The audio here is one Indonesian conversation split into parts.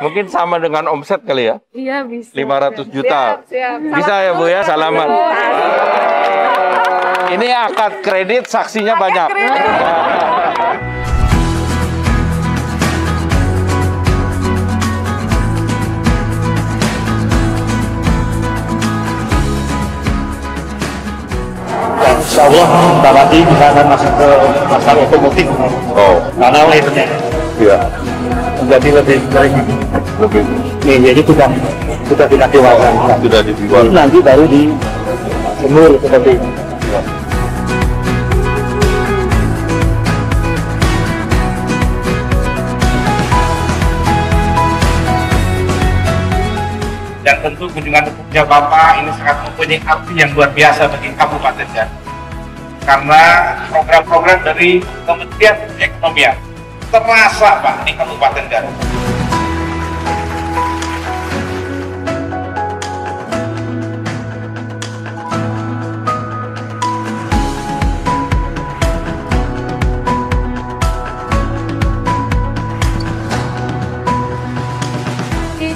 Mungkin sama dengan omset kali ya? Iya bisa. 500 juta. Siap, siap. Bisa ya Bu ya, salaman. Ini akad kredit, saksinya banyak. Insya Allah Mbak Mati kita akan masuk ke pasar otomotif Oh, karena lahirnya iya. Menjadi lebih baik. Lebih Nih, jadi sudah sudah tidak dewasa. sudah dijual. Nanti baru di jemur seperti ini. dan tentu kunjungan kerja Bapak ini sangat mempunyai arti yang luar biasa bagi Kabupaten Garut. Karena program-program dari Kementerian Ekonomian terasa Pak di Kabupaten Garut.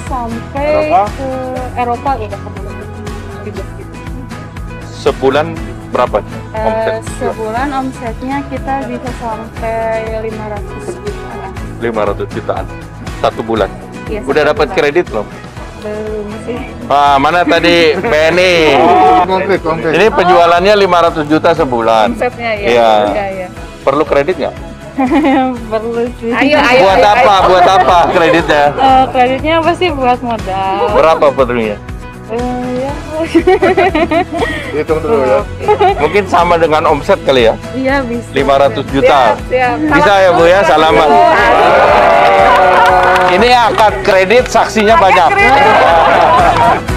Sampai Eropa? ke Eropa udah ke mana? Sebulan berapa Eh, omset? sebulan omsetnya kita bisa sampai 500 juta. 500 jutaan. Satu bulan. Iya, Udah dapat kredit belum? Belum sih. Ah, mana tadi Benny? Konkret, konkret. Ini penjualannya 500 juta sebulan. Omsetnya ya. Iya. Iya, iya. Perlu kredit nggak? Perlu sih. Ayo, ayo. Buat apa? Buat apa kreditnya? Eh, kreditnya pasti buat modal. Berapa perlunya? Eh, ya. Hitung dulu ya. Mungkin sama dengan omset kali ya? Iya bisa. 500 juta. Siap. Bisa ya Bu ya, salaman. Ini akad kredit, saksinya banyak.